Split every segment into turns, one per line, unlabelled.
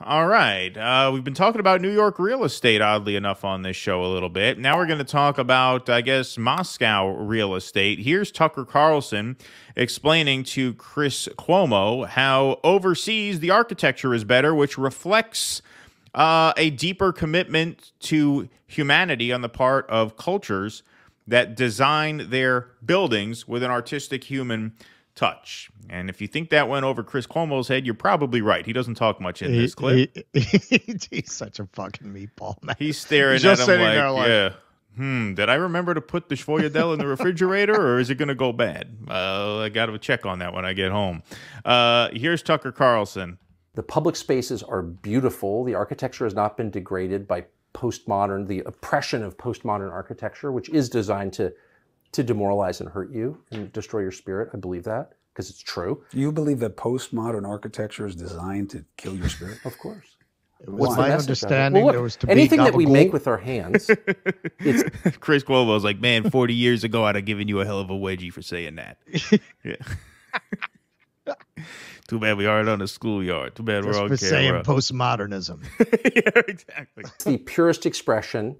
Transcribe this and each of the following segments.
All right. Uh, we've been talking about New York real estate, oddly enough, on this show a little bit. Now we're going to talk about, I guess, Moscow real estate. Here's Tucker Carlson explaining to Chris Cuomo how overseas the architecture is better, which reflects uh, a deeper commitment to humanity on the part of cultures that design their buildings with an artistic human touch. And if you think that went over Chris Cuomo's head, you're probably right. He doesn't talk much in this clip.
He, he, he's such a fucking meatball, man.
He's staring
He's
at
just
him
sitting
like,
there like-
yeah. Hmm. Did I remember to put the Schwoyadel in the refrigerator, or is it going to go bad? Uh, I got to check on that when I get home. Uh, here's Tucker Carlson.
The public spaces are beautiful. The architecture has not been degraded by postmodern, the oppression of postmodern architecture, which is designed to, to demoralize and hurt you and destroy your spirit. I believe that because it's true.
Do you believe that postmodern architecture is designed to kill your spirit?
Of course.
It was
What's
my
message of it?
understanding
Well,
there
look,
was to be
anything that we
gabagool.
make with our hands, it's
Chris Cuomo's like, man, 40 years ago, I'd have given you a hell of a wedgie for saying that. Yeah. Too bad we aren't on the schoolyard. Too bad
Just
we're on
for saying postmodernism.
yeah, exactly.
It's the purest expression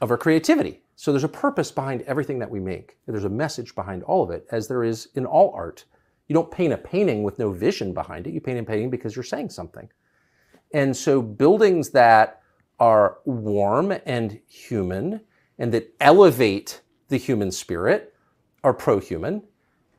of our creativity. So there's a purpose behind everything that we make. There's a message behind all of it, as there is in all art. You don't paint a painting with no vision behind it. You paint a painting because you're saying something. And so buildings that are warm and human and that elevate the human spirit are pro-human.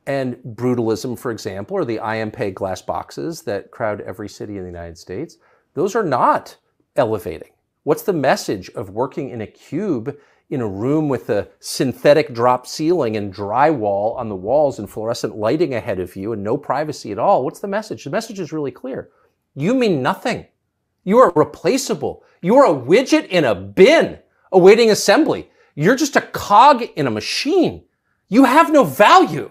And brutalism, for example, or the I. M. Pei glass boxes that crowd every city in the United States, those are not elevating. What's the message of working in a cube in a room with a synthetic drop ceiling and drywall on the walls and fluorescent lighting ahead of you and no privacy at all? What's the message? The message is really clear. You mean nothing. You are replaceable. You are a widget in a bin awaiting assembly. You're just a cog in a machine. You have no value.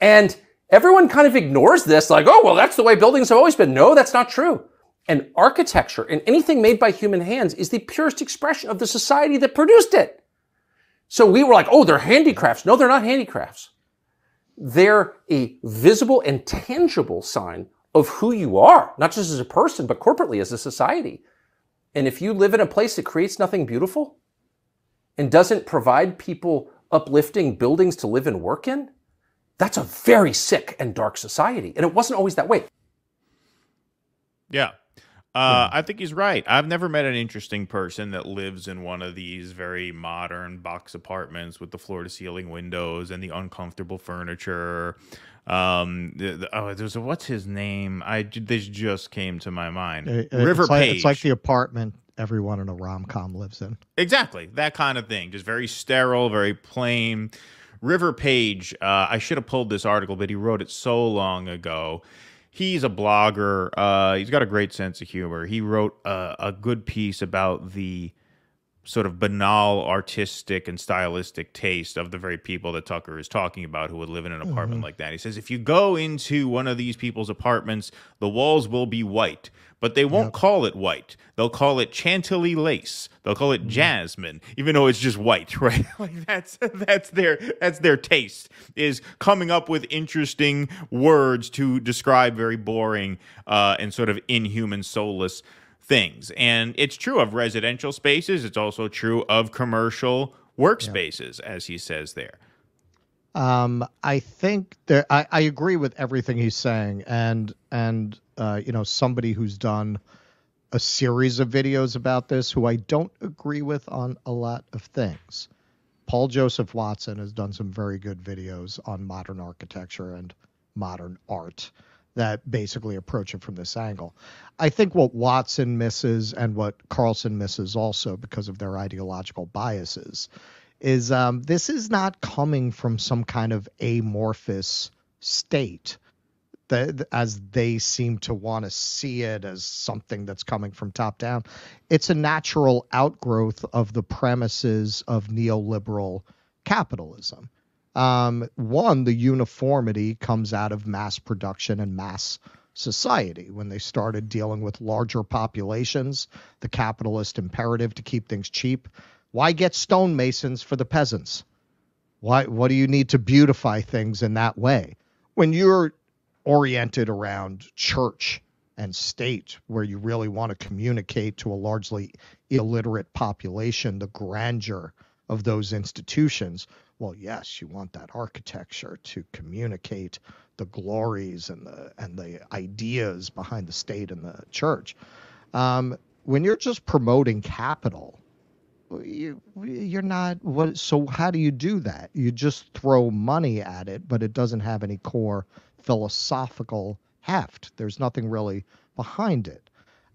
And everyone kind of ignores this, like, oh, well, that's the way buildings have always been. No, that's not true. And architecture and anything made by human hands is the purest expression of the society that produced it. So we were like, oh, they're handicrafts. No, they're not handicrafts. They're a visible and tangible sign of who you are, not just as a person, but corporately as a society. And if you live in a place that creates nothing beautiful and doesn't provide people uplifting buildings to live and work in, that's a very sick and dark society. And it wasn't always that way.
Yeah. Uh, I think he's right. I've never met an interesting person that lives in one of these very modern box apartments with the floor to ceiling windows and the uncomfortable furniture. Um, the, the- oh, there's a, what's his name? I this just came to my mind.
It- it-
River
it's like,
Page.
It's like the apartment everyone in a rom com lives in.
Exactly. That kind of thing. Just very sterile, very plain. River Page, uh, I should have pulled this article, but he wrote it so long ago. He's a blogger. Uh, he's got a great sense of humor. He wrote a, a good piece about the sort of banal artistic and stylistic taste of the very people that Tucker is talking about who would live in an apartment like that. He says if you go into one of these people's apartments, the walls will be white, but they won't call it white. They'll call it chantilly lace. They'll call it jasmine, even though it's just white, right? like that's that's their that's their taste is coming up with interesting words to describe very boring uh, and sort of inhuman, soulless things. And it's true of residential spaces, it's also true of commercial workspaces, as he says there.
Um, I think there. I, I agree with everything he's saying, and and uh, you know somebody who's done a series of videos about this, who I don't agree with on a lot of things. Paul Joseph Watson has done some very good videos on modern architecture and modern art that basically approach it from this angle. I think what Watson misses and what Carlson misses also because of their ideological biases is um, this is not coming from some kind of amorphous state that, as they seem to want to see it as something that's coming from top down. It's a natural outgrowth of the premises of neoliberal capitalism. Um, one, the uniformity comes out of mass production and mass society. When they started dealing with larger populations, the capitalist imperative to keep things cheap. Why get stonemasons for the peasants? Why? What do you need to beautify things in that way? When you're oriented around church and state where you really want to communicate to a largely illiterate population the grandeur of those institutions. Well, yes, you want that architecture to communicate the glories and the and the ideas behind the state and the church. Um, when you're just promoting capital, you you're not what so how do you do that you just throw money at it but it doesn't have any core philosophical heft there's nothing really behind it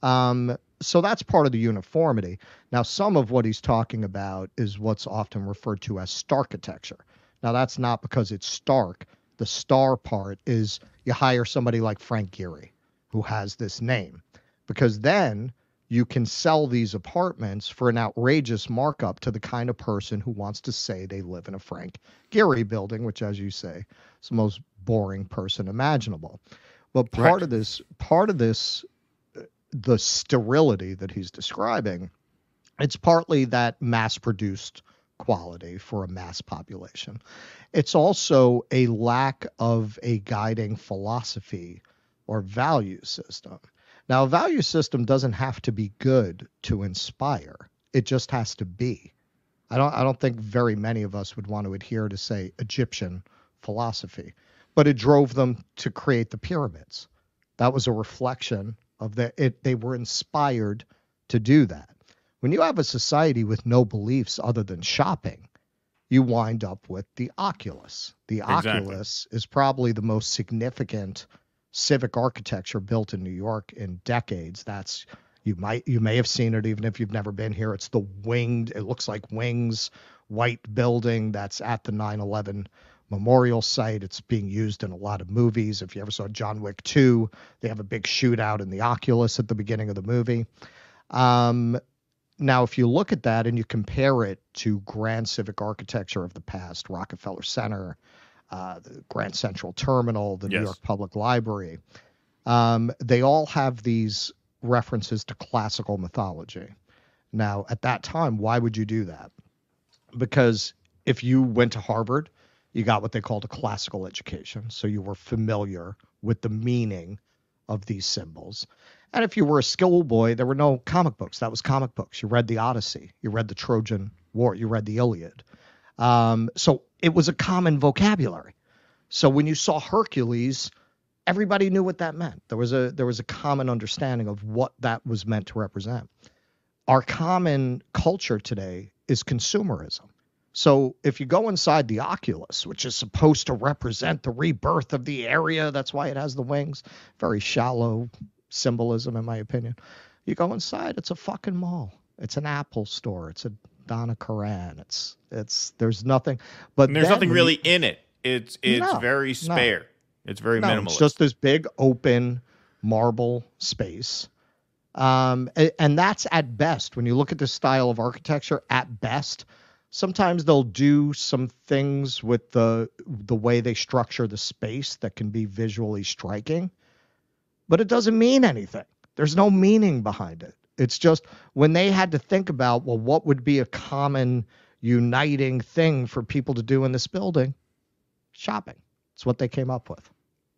um, so that's part of the uniformity now some of what he's talking about is what's often referred to as starchitecture now that's not because it's stark the star part is you hire somebody like frank gehry who has this name because then you can sell these apartments for an outrageous markup to the kind of person who wants to say they live in a Frank Gehry building, which, as you say, is the most boring person imaginable. But part right. of this, part of this, the sterility that he's describing, it's partly that mass-produced quality for a mass population. It's also a lack of a guiding philosophy or value system. Now, a value system doesn't have to be good to inspire. It just has to be. I don't I don't think very many of us would want to adhere to say Egyptian philosophy, but it drove them to create the pyramids. That was a reflection of that it they were inspired to do that. When you have a society with no beliefs other than shopping, you wind up with the Oculus. The exactly. Oculus is probably the most significant civic architecture built in New York in decades. That's you might you may have seen it even if you've never been here. It's the winged. It looks like wings, white building that's at the 9/11 memorial site. It's being used in a lot of movies. If you ever saw John Wick 2, they have a big shootout in the Oculus at the beginning of the movie. Um, now, if you look at that and you compare it to grand civic architecture of the past, Rockefeller Center, uh, the Grand Central Terminal, the yes. New York Public Library. Um, they all have these references to classical mythology. Now, at that time, why would you do that? Because if you went to Harvard, you got what they called a classical education. So you were familiar with the meaning of these symbols. And if you were a schoolboy, there were no comic books. That was comic books. You read the Odyssey, you read the Trojan War, you read the Iliad. Um, so it was a common vocabulary. So when you saw Hercules, everybody knew what that meant. There was a there was a common understanding of what that was meant to represent. Our common culture today is consumerism. So if you go inside the Oculus, which is supposed to represent the rebirth of the area, that's why it has the wings. Very shallow symbolism, in my opinion. You go inside, it's a fucking mall. It's an Apple store. It's a Donna Karan. It's it's there's nothing, but
there's nothing really in it. It's it's no, very spare. No. It's very no, minimal.
It's just this big open marble space. Um, and, and that's at best when you look at this style of architecture. At best, sometimes they'll do some things with the the way they structure the space that can be visually striking, but it doesn't mean anything. There's no meaning behind it. It's just when they had to think about, well, what would be a common uniting thing for people to do in this building? Shopping. It's what they came up with.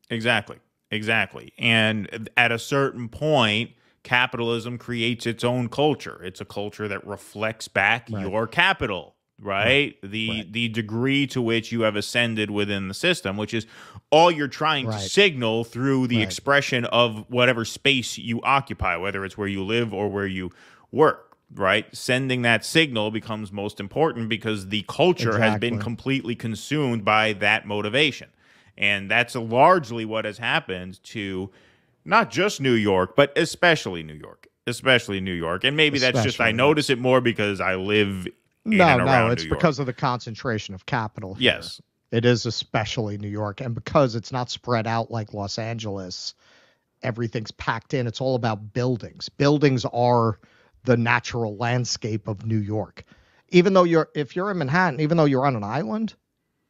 Exactly. Exactly. And at a certain point, capitalism creates its own culture. It's a culture that reflects back right. your capital right? right. The right. the degree to which you have ascended within the system, which is all you're trying right. to signal through the expression of whatever space you occupy, whether it's where you live or where you work. Right, sending that signal becomes most important because the culture exactly. has been completely consumed by that motivation, and that's largely what has happened to not just New York, but especially New York especially New York. And maybe especially. that's just I notice it more because I live no, no,
it's because of the concentration of capital.
Here. Yes,
it is especially New York, and because it's not spread out like Los Angeles, everything's packed in. It's all about buildings. Buildings are the natural landscape of New York. Even though you're, if you're in Manhattan, even though you're on an island,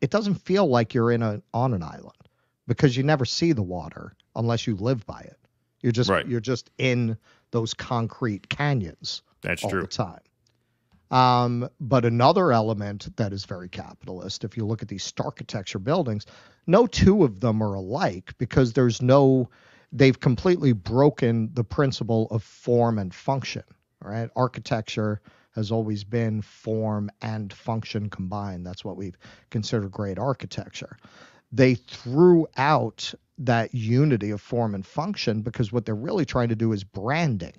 it doesn't feel like you're in a on an island because you never see the water unless you live by it. You're just right. you're just in those concrete canyons.
That's
all
true.
The time. Um, but another element that is very capitalist, if you look at these architecture buildings, no two of them are alike because there's no they've completely broken the principle of form and function. Right? Architecture has always been form and function combined. That's what we've considered great architecture. They threw out that unity of form and function because what they're really trying to do is branding.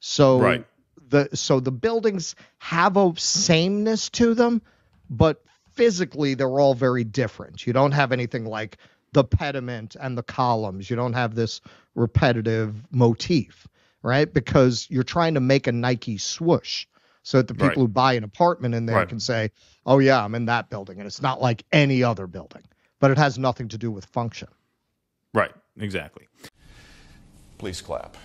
So
Right.
The so the buildings have a sameness to them, but physically they're all very different. You don't have anything like the pediment and the columns. You don't have this repetitive motif, right? Because you're trying to make a Nike swoosh so that the people
Right.
who buy an apartment in there
Right.
can say, "Oh yeah, I'm in that building," and it's not like any other building. But it has nothing to do with function.
Right. Exactly.
Please clap.